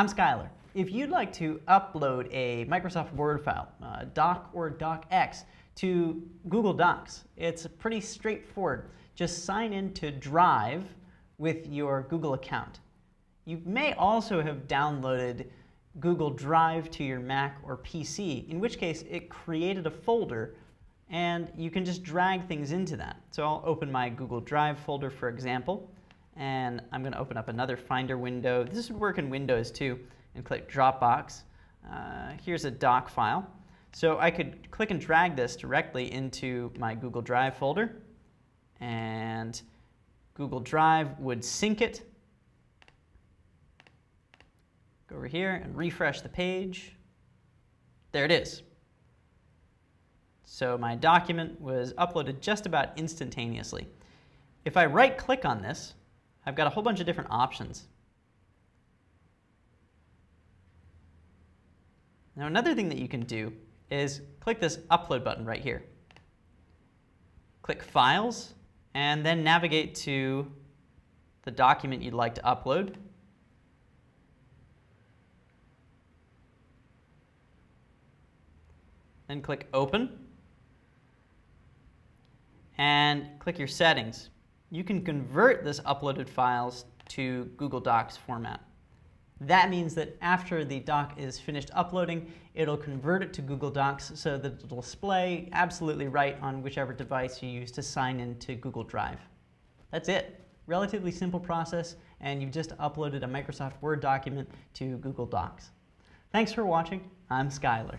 I'm Skylar. If you'd like to upload a Microsoft Word file, uh, doc or docx, to Google Docs, it's pretty straightforward. Just sign in to Drive with your Google account. You may also have downloaded Google Drive to your Mac or PC, in which case it created a folder and you can just drag things into that. So I'll open my Google Drive folder, for example, and I'm going to open up another Finder window. This would work in Windows too, and click Dropbox. Uh, here's a doc file. So I could click and drag this directly into my Google Drive folder, and Google Drive would sync it. Go over here and refresh the page. There it is. So my document was uploaded just about instantaneously. If I right click on this, I've got a whole bunch of different options. Now another thing that you can do is click this upload button right here. Click Files, and then navigate to the document you'd like to upload. Then click Open and click your settings. You can convert this uploaded files to Google Docs format. That means that after the doc is finished uploading, it'll convert it to Google Docs so that it'll display absolutely right on whichever device you use to sign into Google Drive. That's it. Relatively simple process, and you've just uploaded a Microsoft Word document to Google Docs. Thanks for watching. I'm Skylar.